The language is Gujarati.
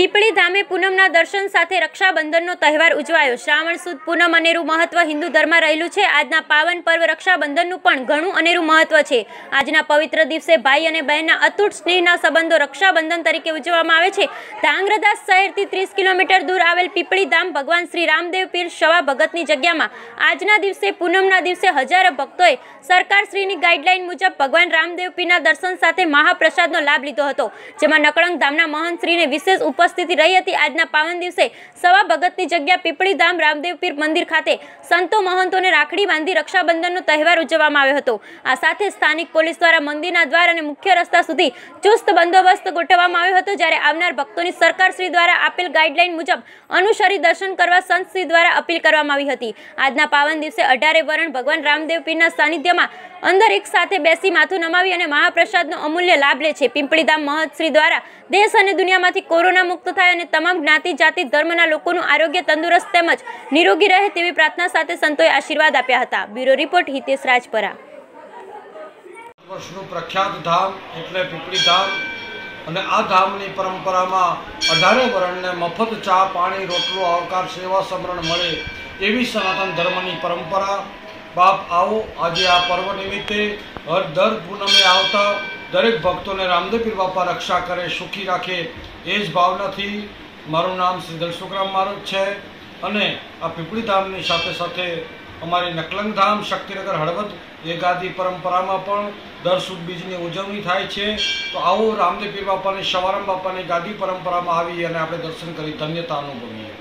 પીપળી ધામે પૂનમના દર્શન સાથે રક્ષાબંધનનો તહેવાર ઉજવાયો. શ્રાવણ સુદ પૂનમ અનેરું મહત્વ હિન્દુ ધર્મમાં રહેલું છે. આજના પાવન પર્વ રક્ષાબંધનનું પણ ઘણું અનેરું મહત્વ છે. આજના પવિત્ર દિવસે ભાઈ અને બહેનના અતૂટ સ્નેહના સંબંધો રક્ષાબંધન તરીકે ઉજવવામાં આવે છે. ધાંગ્રદાસ શહેરથી ત્રીસ કિલોમીટર દૂર આવેલ પીપળી ધામ ભગવાન શ્રી રામદેવ પીર શવા ભગતની જગ્યામાં આજના દિવસે પૂનમના દિવસે હજારો ભક્તોએ સરકારશ્રીની ગાઈડલાઈન મુજબ ભગવાન રામદેવ પીરના દર્શન સાથે મહાપ્રસાદનો લાભ લીધો હતો. જેમાં નકળંગ ધામના મહંતશ્રીને વિશેષ ઉપસ્થિતિ રહી હતી આજના પાવન દિવસે. સવા ભગતની જગ્યા પીપળી ધામ રામદેવ મંદિર ખાતે સંતો મહંતોને રાખડી બાંધી રક્ષાબંધનનો તહેવાર ઉજવવામાં આવ્યો હતો. આ સાથે સ્થાનિક પોલીસ દ્વારા મંદિરના દ્વાર અને મુખ્ય રસ્તા સુધી ચુસ્ત બંદોબસ્ત ગોઠવવામાં આવ્યો હતો, જ્યારે આવનાર ભક્તોની સરકારશ્રી દ્વારા આપેલ ગાઈડલાઈન મુજબ અનુસરી દર્શન કરવા સંતશ્રી દ્વારા અપીલ કરવામાં આવી હતી. આજના પાવન દિવસે અઢારે વરણ ભગવાન રામદેવ પીરના સાનિધ્યમાં અંદર એક સાથે બેસી માથું નમાવી અને મહાપ્રસાદનો અમૂલ્ય લાભ લે છે. પિંપળીધામ મહંતશ્રી દ્વારા દેશ અને દુનિયામાંથી કોરોના મુક્ત થાય અને તમામ જ્ઞાતિ, જાતિ, ધર્મના લોકોનું આરોગ્ય તંદુરસ્ત તેમજ નિરોગી રહે તેવી પ્રાર્થના સાથે સંતોએ આશીર્વાદ આપ્યા હતા. Bureau report, Hitesh Rajpara. વર્ષનું પ્રખ્યાત ધામ એટલે પીપળી ધામ અને આ ધામની પરંપરામાં અઢારે વર્ણને મફત ચા, પાણી, રોટલો, આવકાર, સેવા, સમરણ મળે એવી સનાતન ધર્મની પરંપરા. બાપ આવો, આજે આ પર્વ નિમિત્તે હર દર પૂનમે આવતા દરેક ભક્તોને રામદેવ બાપા રક્ષા કરે, સુખી રાખે, એ જ ભાવનાથી મારું નામ શ્રી દલસુખરામ મારું છે અને આ પીપળી ધામની સાથે સાથે અમારી નકલંગ ધામ શક્તિનગર હળવદ એ ગાદી પરંપરામાં પણ દર સુદ બીજની ઉજવણી થાય છે. તો આવો રામદેવ પીર બાપાની, સવારામ બાપાની ગાદી પરંપરામાં આવી અને આપણે દર્શન કરી ધન્યતા અનુભવીએ.